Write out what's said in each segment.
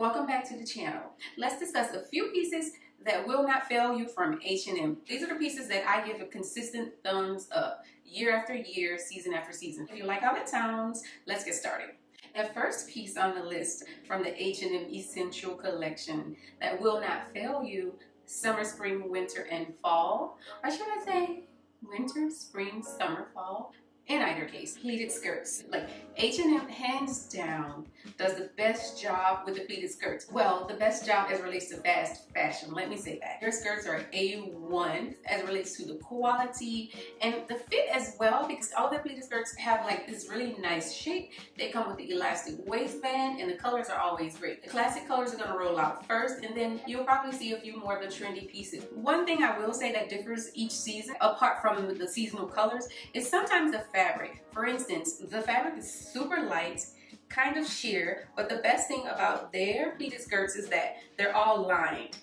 welcome back to the channel. Let's discuss a few pieces that will not fail you from H&M. These are the pieces that I give a consistent thumbs up year after year, season after season. If you like how it sounds, let's get started. The first piece on the list from the H&M Essential Collection that will not fail you, summer, spring, winter, and fall. Or should I say winter, spring, summer, fall? in either case, pleated skirts. Like H&M hands down does the best job with the pleated skirts. Well, the best job as relates to fast fashion, let me say that. Their skirts are A1 as relates to the quality and the fit as well because all the pleated skirts have like this really nice shape. They come with the elastic waistband and the colors are always great. The classic colors are gonna roll out first and then you'll probably see a few more of the trendy pieces. One thing I will say that differs each season apart from the seasonal colors is sometimes the fabric. For instance, the fabric is super light, kind of sheer, but the best thing about their pleated skirts is that they're all lined.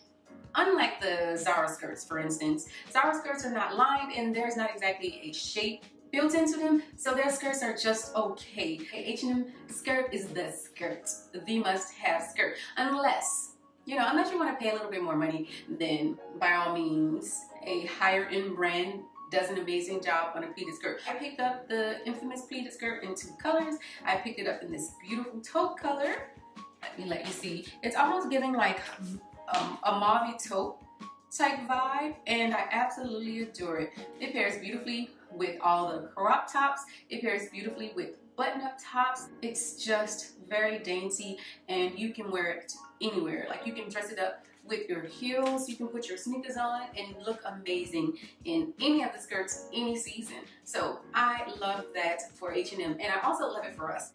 Unlike the Zara skirts, for instance, Zara skirts are not lined and there's not exactly a shape built into them, so their skirts are just okay. H&M skirt is the skirt, the must-have skirt, unless you know, unless you want to pay a little bit more money, then by all means, a higher end brand does an amazing job on a pleated skirt. I picked up the infamous pleated skirt in two colors. I picked it up in this beautiful taupe color. Let me let you see. It's almost giving like um, a mauve taupe type vibe and I absolutely adore it. It pairs beautifully with all the crop tops. It pairs beautifully with button-up tops. It's just very dainty and you can wear it anywhere. Like you can dress it up with your heels. You can put your sneakers on and look amazing in any of the skirts any season. So I love that for H&M and I also love it for us.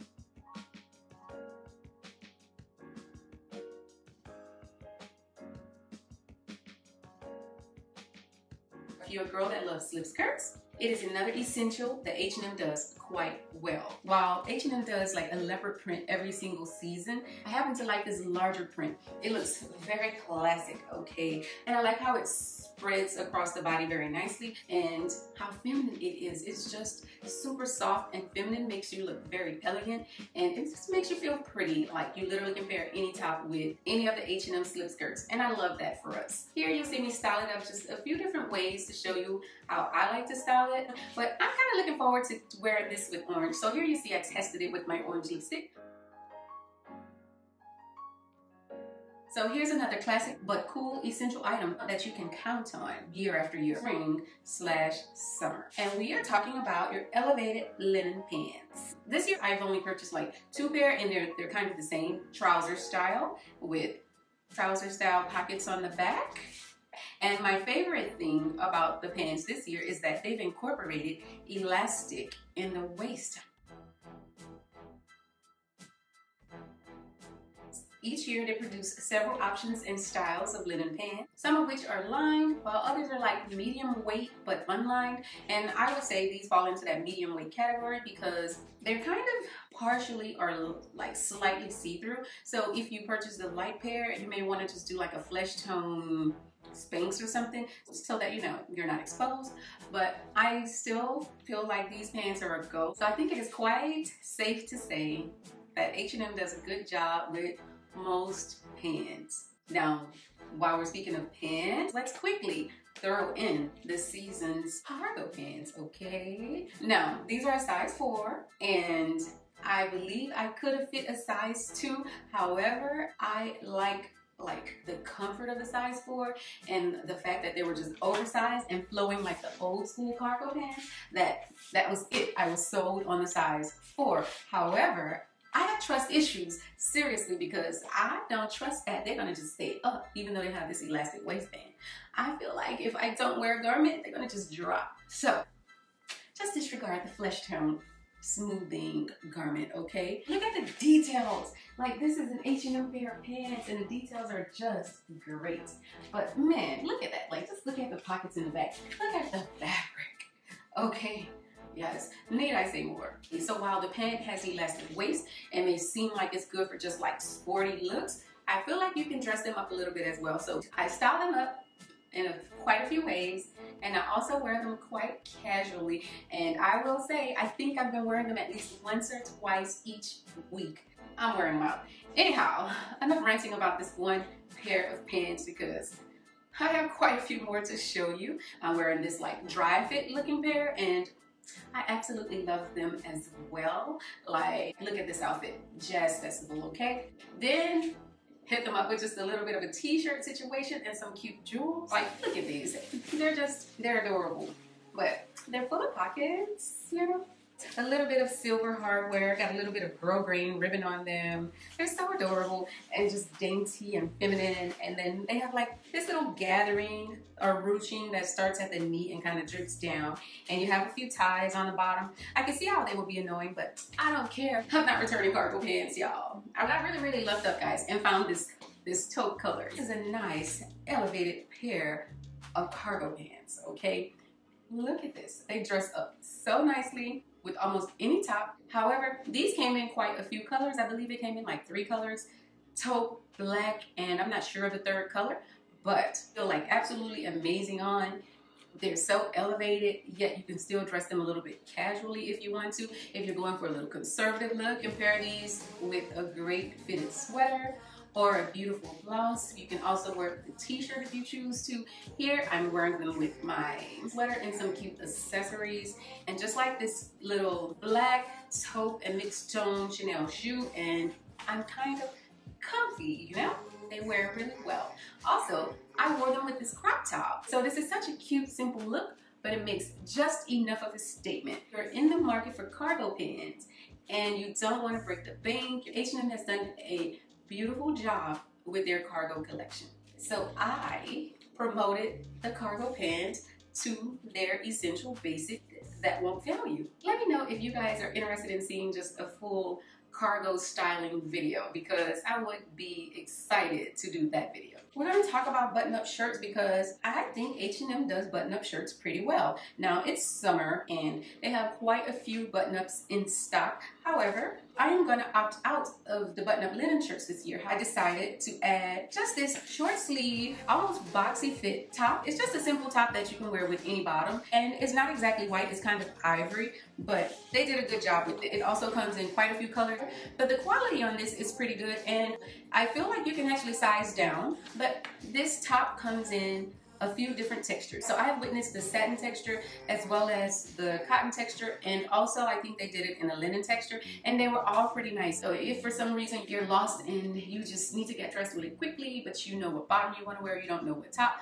If you're a girl that loves slip skirts, it is another essential that H&M does quite well. While H&M does like a leopard print every single season, I happen to like this larger print. It looks very classic, okay? And I like how it spreads across the body very nicely and how feminine it is. It's just super soft and feminine, makes you look very elegant and it just makes you feel pretty. Like you literally can pair any top with any of the H&M slip skirts and I love that for us. Here you'll see me styling up just a few different ways to show you how I like to style it. But I'm kind of looking forward to wearing this with orange. So here you see I tested it with my orange lipstick. So here's another classic but cool essential item that you can count on year after year, spring slash summer. And we are talking about your elevated linen pants. This year I've only purchased like two pair and they're, they're kind of the same trouser style with trouser style pockets on the back and my favorite thing about the pants this year is that they've incorporated elastic in the waist. Each year they produce several options and styles of linen pants, some of which are lined, while others are like medium weight but unlined. And I would say these fall into that medium weight category because they're kind of partially or like slightly see-through. So if you purchase the light pair, you may want to just do like a flesh tone Spanx or something so that you know you're not exposed. But I still feel like these pants are a go. So I think it is quite safe to say that H&M does a good job with most pants. Now while we're speaking of pants let's quickly throw in this season's cargo pants okay? Now these are a size 4 and I believe I could have fit a size 2 however I like like the comfort of the size 4 and the fact that they were just oversized and flowing like the old school cargo pants that that was it. I was sold on the size 4 however I have trust issues seriously because I don't trust that they're gonna just stay up even though they have this elastic waistband. I feel like if I don't wear a garment they're gonna just drop. So just disregard the flesh tone smoothing garment, okay? Look at the details. Like this is an H&M pair of pants and the details are just great. But man, look at that. Like just look at the pockets in the back. Look at the fabric, okay? Yes, need I say more? So while the pant has elastic waist and may seem like it's good for just like sporty looks, I feel like you can dress them up a little bit as well. So I style them up in a, quite a few ways and I also wear them quite casually and I will say I think I've been wearing them at least once or twice each week I'm wearing them out. Anyhow, enough ranting about this one pair of pants because I have quite a few more to show you. I'm wearing this like dry fit looking pair and I absolutely love them as well. Like, look at this outfit, Jazz Festival, okay? Then hit them up with just a little bit of a t-shirt situation and some cute jewels. Like, look at these. They're just, they're adorable. But they're full of pockets, you know? A little bit of silver hardware, got a little bit of grosgrain ribbon on them. They're so adorable and just dainty and feminine. And then they have like this little gathering or ruching that starts at the knee and kind of drips down. And you have a few ties on the bottom. I can see how they will be annoying, but I don't care. I'm not returning cargo pants, y'all. I really, really lucked up, guys, and found this, this taupe color. This is a nice elevated pair of cargo pants, okay? Look at this. They dress up so nicely with almost any top. However, these came in quite a few colors. I believe it came in like three colors, taupe, black, and I'm not sure of the third color, but feel like absolutely amazing on. They're so elevated, yet you can still dress them a little bit casually if you want to. If you're going for a little conservative look, compare these with a great fitted sweater or a beautiful blouse. You can also wear the t-shirt if you choose to. Here, I'm wearing them with my sweater and some cute accessories. And just like this little black taupe and mixed tone Chanel shoe, and I'm kind of comfy, you know? They wear really well. Also, I wore them with this crop top. So this is such a cute, simple look, but it makes just enough of a statement. You're in the market for cargo pants and you don't want to break the bank, H&M has done a beautiful job with their cargo collection. So I promoted the cargo pants to their essential basic that won't fail you. Let me know if you guys are interested in seeing just a full cargo styling video because I would be excited to do that video. We're going to talk about button-up shirts because I think H&M does button-up shirts pretty well. Now, it's summer and they have quite a few button-ups in stock. However, I am going to opt out of the button-up linen shirts this year. I decided to add just this short sleeve, almost boxy fit top. It's just a simple top that you can wear with any bottom. And it's not exactly white, it's kind of ivory, but they did a good job with it. It also comes in quite a few colors, but the quality on this is pretty good. And I feel like you can actually size down, but this top comes in a few different textures. So I have witnessed the satin texture as well as the cotton texture and also I think they did it in a linen texture and they were all pretty nice. So if for some reason you're lost and you just need to get dressed really quickly but you know what bottom you want to wear, you don't know what top,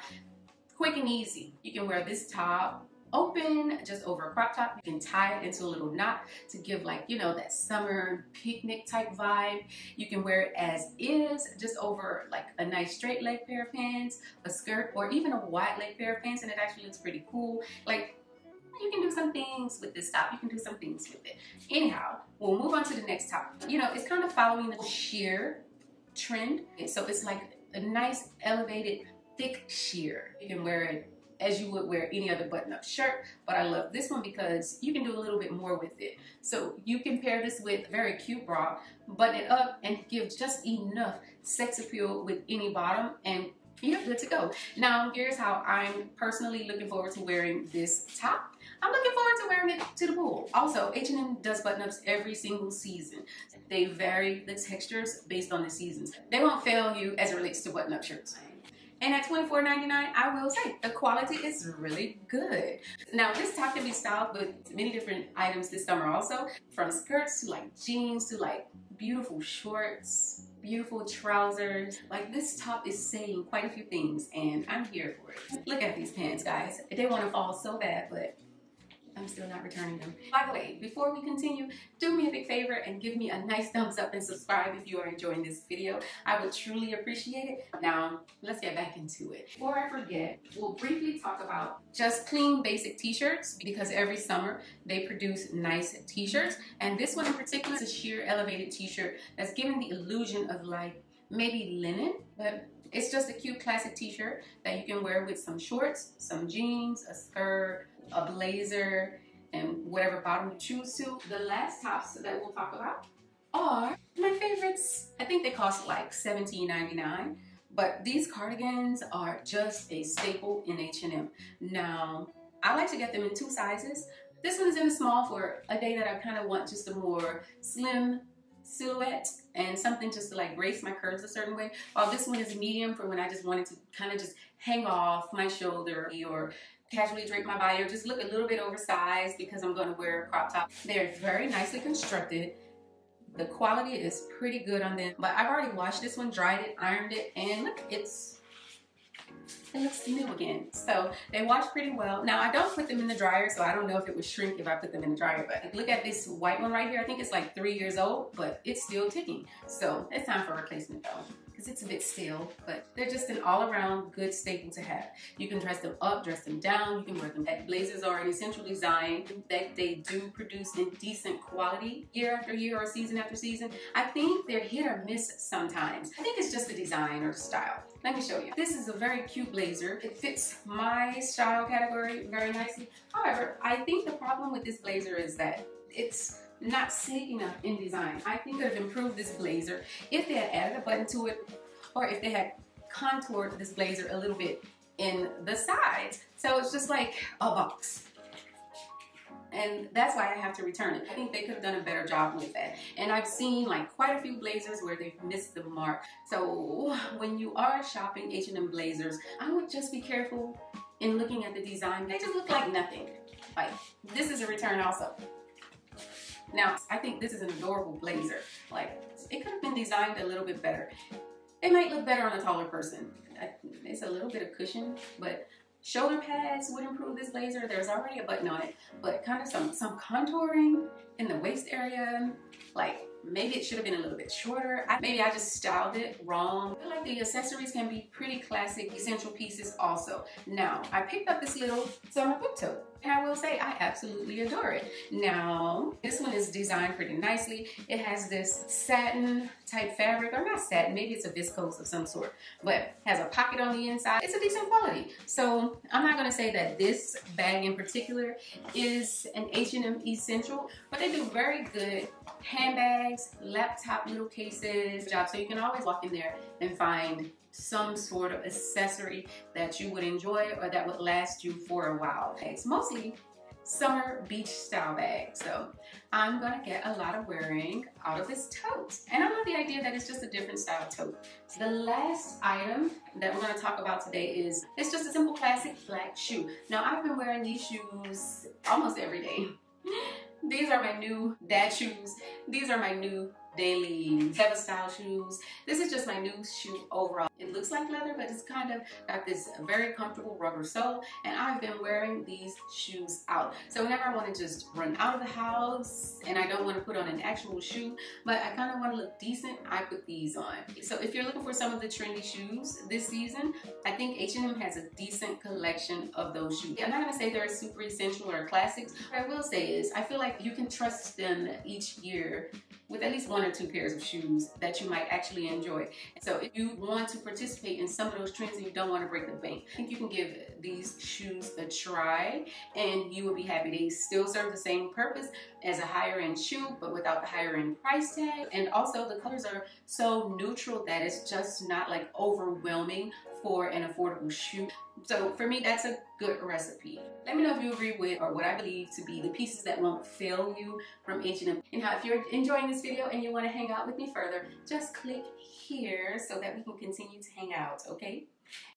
quick and easy. You can wear this top open just over a crop top. You can tie it into a little knot to give like, you know, that summer picnic type vibe. You can wear it as is, just over like a nice straight leg pair of pants, a skirt, or even a wide leg pair of pants, and it actually looks pretty cool. Like, you can do some things with this top. You can do some things with it. Anyhow, we'll move on to the next top. You know, it's kind of following the sheer trend. So it's like a nice elevated thick sheer. You can wear it as you would wear any other button-up shirt, but I love this one because you can do a little bit more with it. So you can pair this with a very cute bra, button it up, and give just enough sex appeal with any bottom, and you're good to go. Now, here's how I'm personally looking forward to wearing this top. I'm looking forward to wearing it to the pool. Also, H&M does button-ups every single season. They vary the textures based on the seasons. They won't fail you as it relates to button-up shirts. And at $24.99, I will say the quality is really good. Now, this top can be styled with many different items this summer also, from skirts to like jeans to like beautiful shorts, beautiful trousers. Like this top is saying quite a few things and I'm here for it. Look at these pants, guys. They want to fall so bad, but still not returning them. By the way, before we continue, do me a big favor and give me a nice thumbs up and subscribe if you are enjoying this video. I would truly appreciate it. Now, let's get back into it. Before I forget, we'll briefly talk about just clean basic t-shirts because every summer they produce nice t-shirts. And this one in particular is a sheer elevated t-shirt that's giving the illusion of like maybe linen, but it's just a cute classic t-shirt that you can wear with some shorts, some jeans, a skirt, a blazer, and whatever bottom you choose to. The last tops that we'll talk about are my favorites. I think they cost like $17.99, but these cardigans are just a staple in H&M. Now, I like to get them in two sizes. This one's in a small for a day that I kind of want just a more slim silhouette and something just to like grace my curves a certain way. While this one is medium for when I just wanted to kind of just hang off my shoulder or casually drape my body or just look a little bit oversized because I'm going to wear a crop top. They're very nicely constructed. The quality is pretty good on them, but I've already washed this one, dried it, ironed it, and look, it's it looks new again. So they wash pretty well. Now I don't put them in the dryer, so I don't know if it would shrink if I put them in the dryer, but look at this white one right here. I think it's like three years old, but it's still ticking. So it's time for replacement though because it's a bit stale, but they're just an all-around good staple to have. You can dress them up, dress them down, you can wear them. Blazers are an essential design that they do produce in decent quality year after year or season after season. I think they're hit or miss sometimes. I think it's just the design or the style. Let me show you. This is a very cute blazer. It fits my style category very nicely. However, I think the problem with this blazer is that it's not sleek enough in design. I think could have improved this blazer if they had added a button to it or if they had contoured this blazer a little bit in the sides. So it's just like a box. And that's why I have to return it. I think they could have done a better job with that. And I've seen like quite a few blazers where they've missed the mark. So when you are shopping H&M blazers, I would just be careful in looking at the design. They just look like nothing. Like this is a return also. Now, I think this is an adorable blazer. Like, it could have been designed a little bit better. It might look better on a taller person. It's a little bit of cushion, but shoulder pads would improve this blazer. There's already a button on it, but kind of some, some contouring in the waist area, like Maybe it should have been a little bit shorter. I, maybe I just styled it wrong. I feel like the accessories can be pretty classic essential pieces also. Now, I picked up this little summer book tote. And I will say, I absolutely adore it. Now, this one is designed pretty nicely. It has this satin type fabric, or not satin, maybe it's a viscose of some sort, but has a pocket on the inside. It's a decent quality. So I'm not gonna say that this bag in particular is an H&M essential, but they do very good handbags, laptop little cases, job. So you can always walk in there and find some sort of accessory that you would enjoy or that would last you for a while. It's mostly summer beach style bag. So I'm gonna get a lot of wearing out of this tote. And I love the idea that it's just a different style tote. So the last item that we're gonna talk about today is, it's just a simple classic black shoe. Now I've been wearing these shoes almost every day. These are my new dad shoes. These are my new daily Teva style shoes. This is just my new shoe overall. It looks like leather, but it's kind of got this very comfortable rubber sole. And I've been wearing these shoes out. So whenever I want to just run out of the house and I don't want to put on an actual shoe, but I kind of want to look decent, I put these on. So if you're looking for some of the trendy shoes this season, I think H&M has a decent collection of those shoes. I'm not going to say they're super essential or classics. What I will say is I feel like you can trust them each year with at least one or two pairs of shoes that you might actually enjoy. So if you want to participate in some of those trends and you don't want to break the bank, I think you can give these shoes a try and you will be happy. They still serve the same purpose as a higher end shoe, but without the higher end price tag. And also the colors are so neutral that it's just not like overwhelming for an affordable shoe. So for me, that's a good recipe. Let me know if you agree with or what I believe to be the pieces that won't fail you from H&M. And if you're enjoying this video and you want to hang out with me further, just click here so that we can continue to hang out, okay?